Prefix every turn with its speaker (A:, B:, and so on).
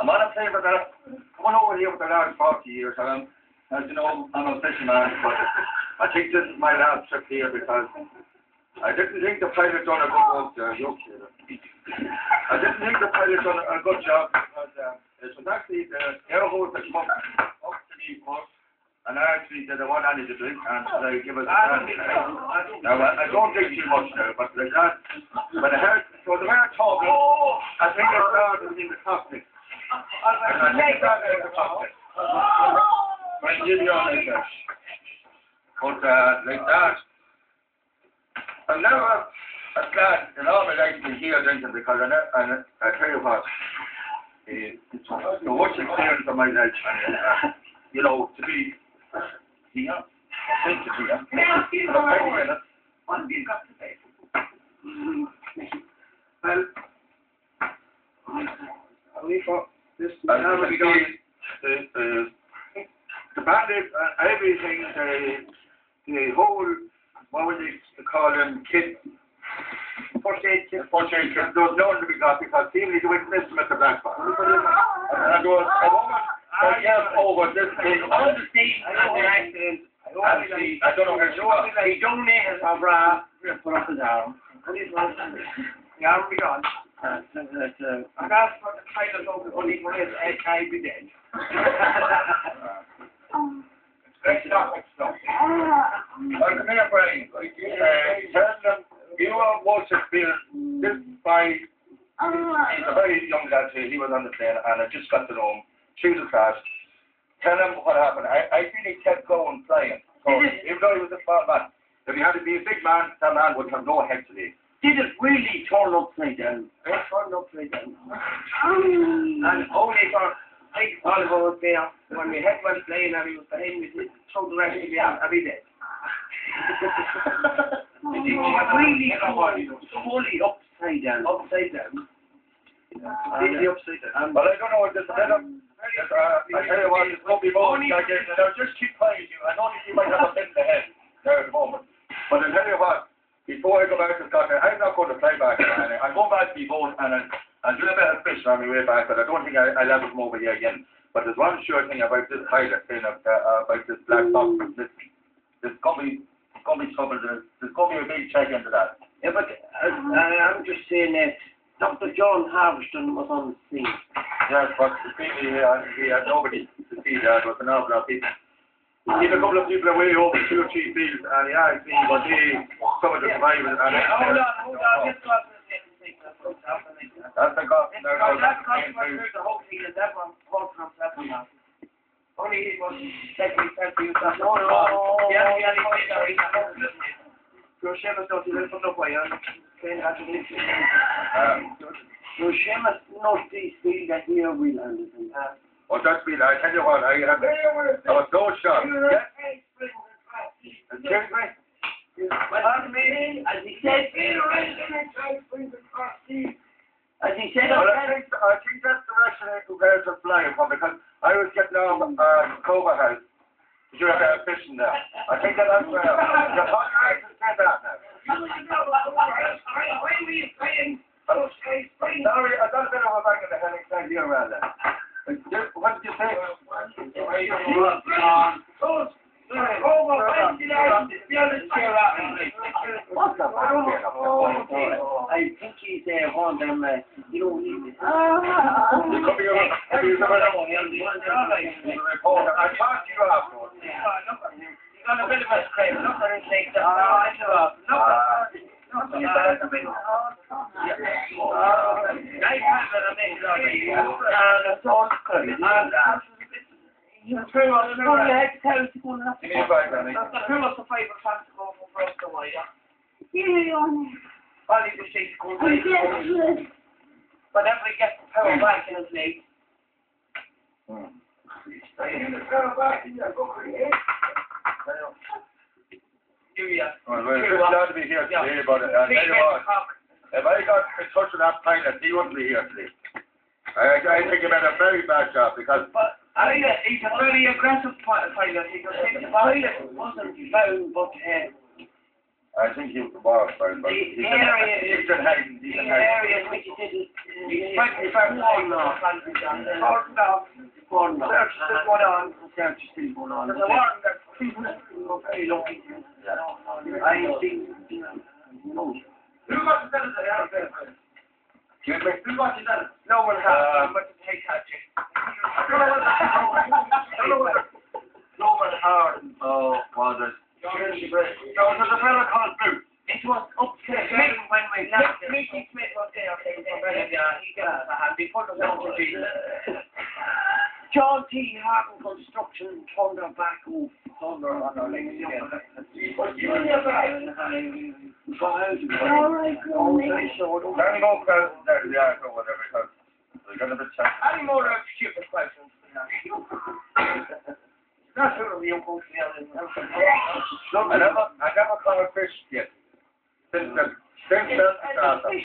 A: I'm on a play with that, coming over here with the last 40 years, and as you know, I'm a fisherman, but I think this is my last trip here because I didn't think the pilot done a good job there. You I didn't think the pilot done a good job because uh, it was actually the air hose that came up, to me first, and I actually said I want any to drink, and they give us a hand. Now, I, don't drink too much now, but like that, when I heard, so the way I talk, I think it started in the topic. I think it started in the topic. When you give you all this, uh, but uh, like that, I'm never a glad in all my life to hear drinking because I, ne- I, I tell you what, it's the worst experience of my life, and uh, you know, to be here, think to be here.
B: May I ask you
A: And I'm
B: one
A: very.
B: What have you got to say?
C: For this.
A: And the,
C: we got
A: the, the, the bandit, uh, everything, the, the whole, what would they call them, kid,
C: first aid kit.
A: first aid kit, there was none to be got because seemingly they went missing at the black box. And there was a woman that came over this thing.
C: On the scene of the accident,
A: And she, I don't know where she was.
C: he donated a bra, put up his arm. The arm be gone. Uh, so that, I asked for the pilot over only for his head, I'd be dead.
A: Let's stop, let's stop. Well, come here, Brian. Uh, tell them, you are most experienced, this guy, he's a very young lad too, he was on the plane, and I just got to know him, through the class. Tell him what happened. I, I think kept going flying. So, even though he was a small man, if he had to be a big man, that man would have no head today.
C: Did it really turn upside down? It turned upside down. And only for, I thought about it there, when my head was playing and he was behind me, threw the rest of me I'd be dead. It really turned fully upside down. Upside down. Completely upside down.
A: But I don't know, there's a of, uh, I tell you what, it's going to be more, like, uh, now just keep quiet, you, I know that you might have a bit in the head there at the moment, but I tell you what, before I go back to Scotland, I'm not going to fly back, and I'm going back to my boat, and I'll, I'll do a bit of fishing on my way back, but I don't think I, I'll ever come over here again. But there's one sure thing about this pilot thing, of, uh, about this black box, this, to be, there's going to be trouble, there's, there's going to be a big check into that.
C: Yeah, but uh, I'm just saying that Dr. John Harveston was on the scene.
A: Yes, but the is, uh, he had nobody to see that, there was an awful lot of people. He a couple of people away over two or three fields, and he asked me, but they, some of the survivors, and I
C: Hold on, hold on, just go the thing. That's what's happening.
A: That's the cost,
C: It's
A: that's the
C: customer
A: main
C: through the whole and that one, concept of that. Only it was taking sense to you. No, no. Yeah, yeah, yeah, yeah. Your Seamus don't even put up way on. Saying that to me. Your Seamus knows these things that here we landed in. Uh,
A: Well, that's been, I tell you what, I have, I was so shocked. And check me,
C: Pardon me, as he said, as he said,
A: well, I think, I think that's the direction I go guys are flying from, because I was getting off, uh, Cobra House. You have uh, fishing there. I think that that's where, the hot guys have said that now. Sorry, I got a bit of a back of the head inside here around that. What did you say? What's the
C: I think he's uh, one of them, uh, you know, he's,
A: You come here, you come here, reporter. I talked to you afterwards.
C: He's on a bit of a scrape. Look at him take the. Look at him.
A: Give me a bag, Danny.
C: Whenever he gets the power back in his leg, do ya?
A: Well, we're just glad to be here today, but I tell you what, if I got in touch with that pilot, he wouldn't be here today. I, I think he made a very bad job because
C: But I think that he's a very aggressive pi- pilot because his pilot. Wasn't found, but uh,
A: I think he was, but but
C: The-
A: he's
C: the
A: in-
C: area is-
A: he's in hiding, he's
C: The
A: in hiding.
C: area in which it didn't, it's twenty first time now. Cordoned off,
B: Gordon,
C: search is still going on.
B: search is still going on.
C: There's a warrant there. We're very lucky. I think,
B: No.
C: who got the bill there?
A: Excuse me?
C: Who got the bill? No one
A: Uh,
C: has, but the take that, Jay. No one has.
A: Oh, was it?
C: There
A: There was a fella called
C: It was up to him when we left. Mickey Smith was there, yeah, he got us a hand, he put down to
B: John T. Harden Construction Thunder back off Thunder on our legs. All right, go
A: Then go across there to or whatever, they're gonna be chat.
C: Any more uh, stupid questions? That's of the uncle.
A: Look, I never, I